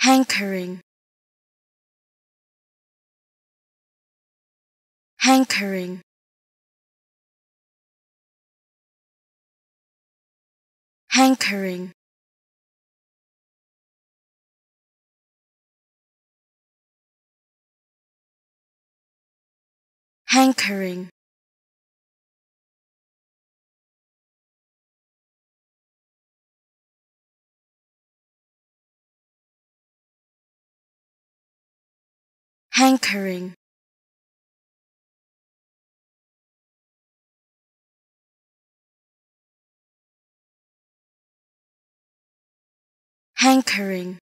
hankering. Hankering. Hankering. Hankering hankering. Hankering